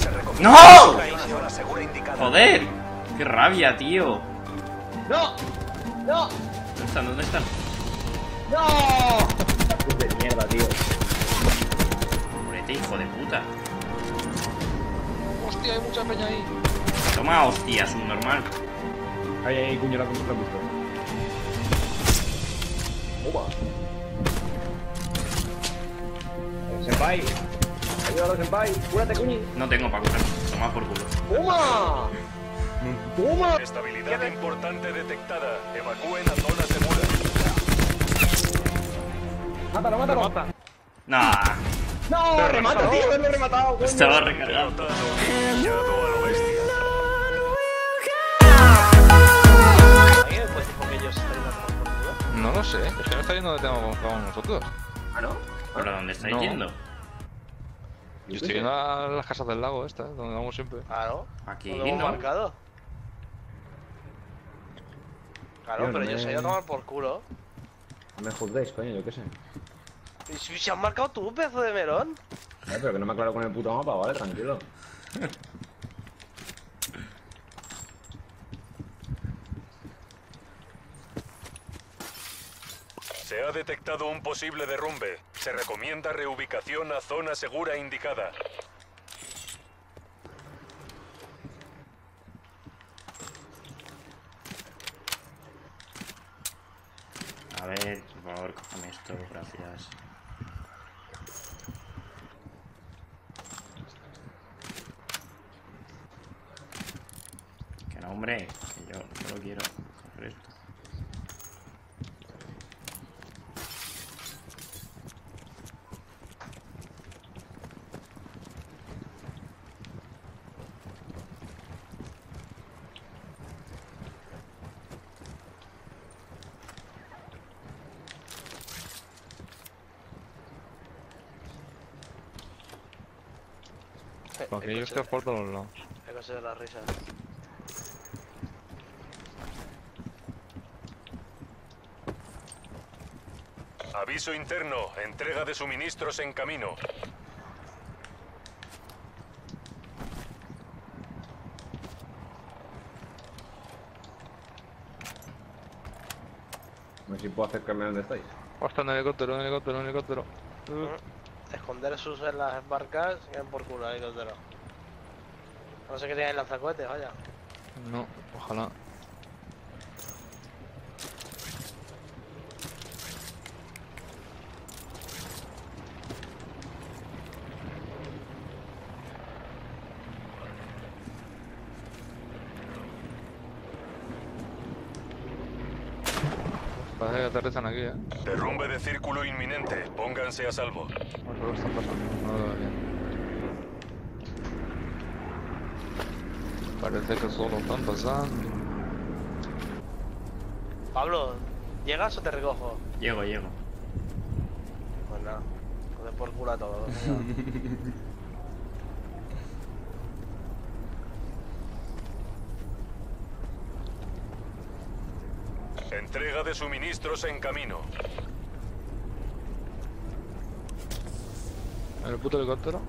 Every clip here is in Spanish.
Se recomienda ¡No! indicada. ¡Joder! ¡Qué rabia, tío! ¡No! ¡No! ¿Dónde están? ¿Dónde están? ¡No! de mierda, tío. Murete, hijo de puta. Hostia, hay mucha peña ahí. Toma hostias, un normal. Ay, ay, cuño, la he visto. Toma. Senpai. Ayúdalo, senpai. Cúrate, cuñi. No tengo para curar. Toma por culo. ¡Toma! ¡Toma! Estabilidad importante detectada. Evacúen a zona segura. ¡Mátalo, mátalo! Nah, ¡No! ¡Remata, tío! ¡Lo he rematado! coño. estaba recargado. Derrotado. Humillado a lo bestia. ¿Alguien me puede decir por qué ellos están yendo a tomar por culo? No lo sé, es que no está yendo donde tenemos que vamos nosotros. ¿Ah, no? ¿Pero dónde estáis No. yendo? Yo estoy yendo a las casas del lago estas, donde vamos siempre. Claro. Aquí, Lo hemos ¿no? marcado. Claro, pero ellos se me- han ido a tomar por culo. No me juzguéis, coño, yo qué sé. ¿Y si se han marcado tú, pedazo de melón? Eh, pero que no me aclaro con el puto mapa, ¿vale? Tranquilo. Se ha detectado un posible derrumbe. Se recomienda reubicación a zona segura indicada. A ver, por favor, cógeme esto, gracias. Que no, hombre, que yo solo quiero coger esto. Porque El ellos por todos lados. Coche de la risa. Aviso interno. Entrega de suministros en camino. No sé si puedo acercarme a donde estáis. Hostia, un helicóptero, un helicóptero, un helicóptero. Esconder sus en las barcas y dan por culo al helicóptero. No sé que tienen lanzacohetes, vaya. No, ojalá. Parece que aterrizan aquí, eh. Derrumbe de círculo inminente. Pónganse a salvo. No sé lo que está pasando, no lo veo bien. Parece que solo están pasando. Pablo, ¿llegas o te recojo? Llego, llego. Pues nada, joder por culo a todos. Entrega de suministros en camino. ¿El puto helicóptero?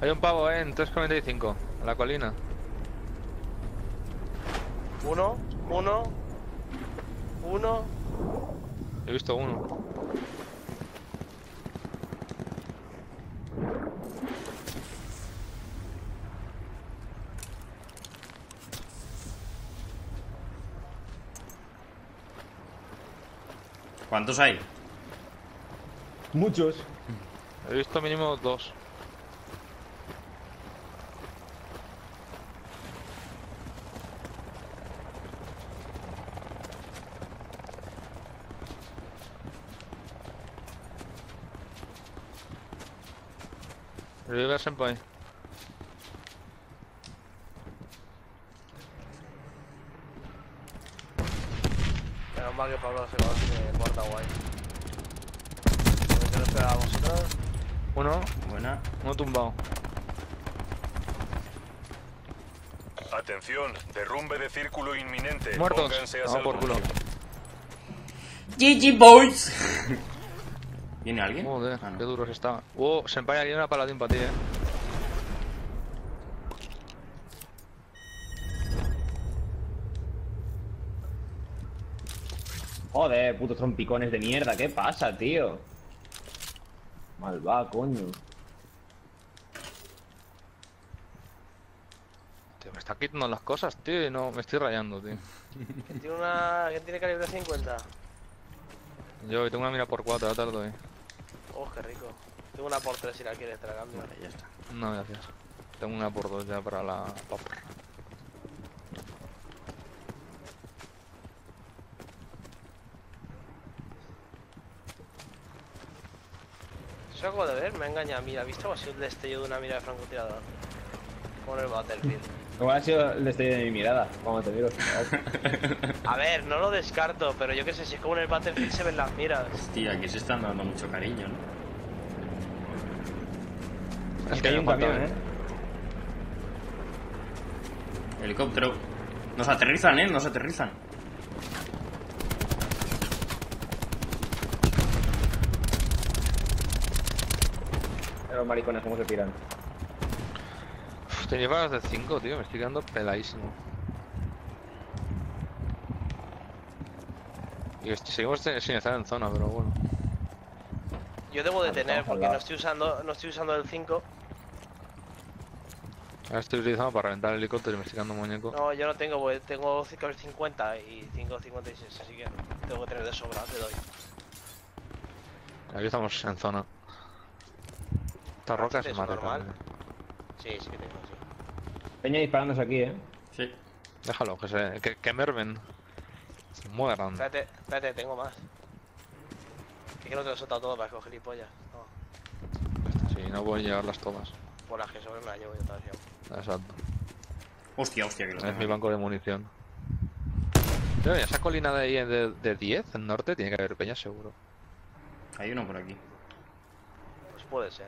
Hay un pavo, eh, en 3.45, en la colina. Uno, uno, uno. He visto uno. ¿Cuántos hay? Muchos. He visto mínimo dos. Revive a Senpai. Mal que Pablo se va, se porta guay. ¿Qué nos espera a vosotros? Uno, Buena. uno tumbado. Atención, derrumbe de círculo inminente. Muertos. Pónganse a Vamos por culo. GG Boys. ¿Viene alguien? Joder, Ah, no. qué duros estaban. Oh, Senpai, aquí hay una paladín para ti, eh. Joder, putos trompicones de mierda, ¿qué pasa, tío? Mal va, coño. Tío, me está quitando las cosas, tío, y no, me estoy rayando, tío. Que tiene una. que tiene calibre 50. Yo tengo una mira por 4, ya lo doy. Oh, qué rico. Tengo una por 3 si la quieres, te la cambio. Vale, ya está. No, gracias. Tengo una por 2 ya para la popper. Eso acabo de ver, me ha engañado. Mira, ¿visto? Ha sido el destello de una mira de francotirador. Como en el Battlefield. ¿Cómo ha sido el destello de mi mirada? Cuando te miro. A ver, no lo descarto, pero yo qué sé, si es como en el Battlefield se ven las miras. Hostia, aquí se están dando mucho cariño, ¿no? Es que hay un camión, ¿eh? Helicóptero. Nos aterrizan, ¿eh? Nos aterrizan. Los maricones, ¿cómo se tiran? Uf, Tenía balas de 5, tío, me estoy quedando peladísimo. Y seguimos te- sin estar en zona, pero bueno. Yo debo de tener, estamos al porque no estoy usando, no estoy usando el 5. Ahora estoy utilizando para reventar el helicóptero y me estoy quedando muñeco. No, yo no tengo, porque tengo 50 y 5.56, así que tengo que tener de sobra, te doy. Aquí estamos en zona. Esta roca ¿Eso es es normal? Sí, sí que tengo, sí. Peña disparándose aquí, ¿eh? Sí. Déjalo, que se. que, que merven. Se mueran. Espérate, espérate, tengo más. Es que no te lo he soltado todo para coger gilipollas. No, Sí, no pueden llevarlas todas. por las que sobre me las llevo yo todavía. Exacto. Hostia, hostia, que lo Es tengo mi aquí. banco de munición. Pero esa colina de ahí de, de 10, en norte, tiene que haber peña seguro. Hay uno por aquí. Pues puede ser.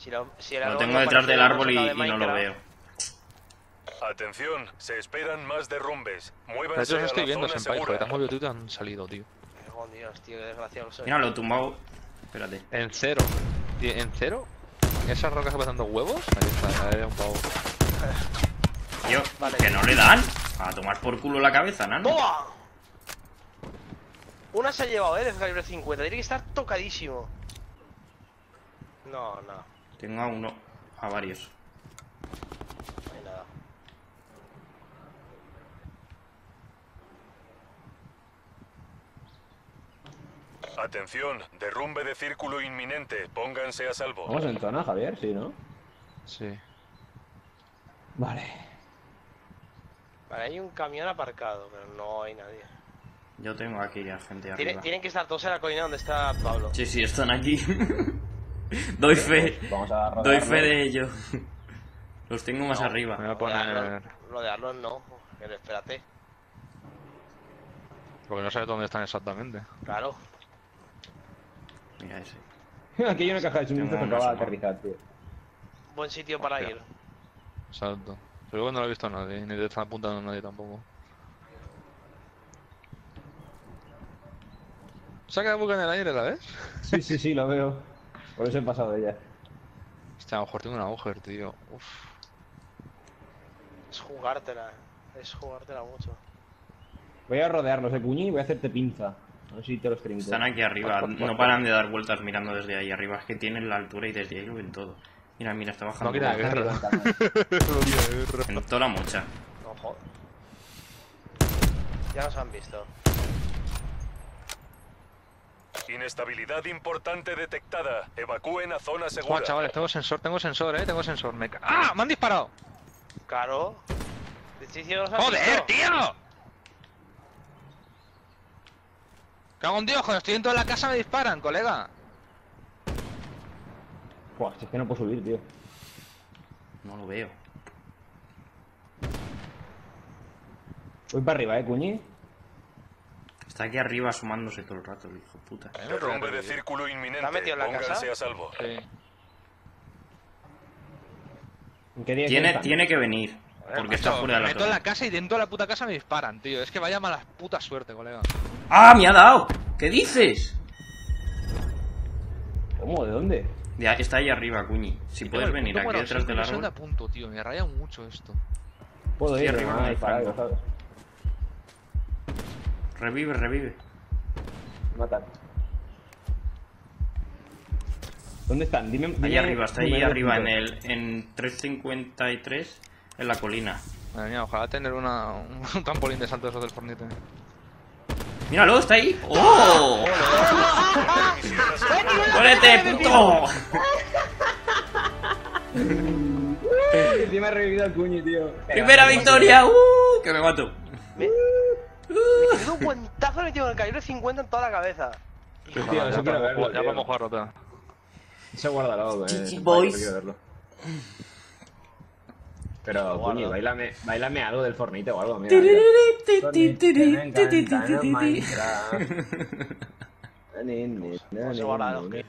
Si lo, si Lo tengo detrás del árbol y, de y no lo veo. Atención, se esperan más derrumbes. De Muévanse hecho, a os la estoy viendo, Senpai, porque te has movido tú y te han salido, tío. En Dios, tío, qué desgraciado que soy. Mira, lo he tumbado. Espérate. En cero. ¿En cero? ¿Esas rocas pasando huevos? Ahí está, ahí un pavo. Tío, Vale. que no le dan. A tomar por culo la cabeza, nano. ¡Toma! Una se ha llevado, eh, de calibre 50. Tiene que estar tocadísimo. No, no, Tengo a uno, a varios. no hay nada. Atención, derrumbe de círculo inminente. Pónganse a salvo. Vamos en zona, Javier, sí, ¿no? Sí. Vale. Vale, hay un camión aparcado, pero no hay nadie. Yo tengo aquí a gente arriba. tienen que estar todos en la colina donde está Pablo. Sí, sí, están aquí. Doy fe. Vamos a Doy fe de ello. Los tengo más No, arriba. Me voy a Lo de poner. Arnold- Lo de Arnold no, pero espérate. Porque no sabes dónde están exactamente. Claro. Mira ese. Aquí hay una caja de suministros que acaba de aterrizar, tío. Buen sitio para Hostia. ir. Exacto. Pero que no lo he visto a nadie, ni te están apuntando a nadie tampoco. Se ha quedado boca en el aire, ¿la ves? Sí, sí, sí, lo veo. Por eso he pasado de ella. A lo mejor tengo un agujero, tío. Uf. Es jugártela. Es jugártela mucho. Voy a rodearlos, eh, Cuñi, y voy a hacerte pinza. A ver si te los trinco. Están aquí arriba. No paran de dar vueltas mirando desde ahí arriba. Es que tienen la altura y desde ahí lo ven todo. Mira, mira, está bajando. Máquina de guerra. En toda la mocha. No joder. Ya nos han visto. Inestabilidad importante detectada. Evacúen a zona Juan, segura. chavales, tengo sensor, tengo sensor, eh, tengo sensor. Me ¡Ah! ¡Me han disparado! Claro. ¡Joder, tío! Cago en Dios, cuando estoy dentro de la casa me disparan, colega. Buah, si es que no puedo subir, tío. No lo veo. Voy para arriba, eh, Cuñi. Está aquí arriba asomándose todo el rato, el hijo de puta. Derrumbe de círculo inminente. ¿La ha metido en la Pónganse casa? a salvo. Sí. ¿En qué día Tiene, está? tiene que venir. Porque está Macho, fuera de me la meto en la casa y dentro de la puta casa me disparan, tío. Es que vaya mala puta suerte, colega. ¡Ah, me ha dado! ¿Qué dices? ¿Cómo? ¿De dónde? Ya, está ahí arriba, Cuñi. Si puedes venir punto aquí detrás del árbol. apunto, tío. Me raya mucho esto. Puedo ir, arriba no, el parado. Revive, revive. Matan. ¿Dónde están? Dime. Ahí dime arriba, está ahí arriba, en el en 353, en la colina. Madre mía, ojalá tener una, un trampolín de salto de esos del Fornite. ¡Míralo, está ahí! ¡Oh! ¡Cólete, puto! Encima he revivido al cuñi, tío. ¡Primera victoria! ¡Uh! ¡Que me mato! Me, quedó un guantazo metido en el calibre 50 en toda la cabeza. Tío, ya, eso quiero podemos verlo, jugar- ya otra. Eso guárdalo, eh. Chichi vaya, boys. quiero verlo. Pero, Cuñi, bailame, bailame algo del Fornite o algo, mira. mira. Fornite, me encanta, no Minecraft. Vamos a que-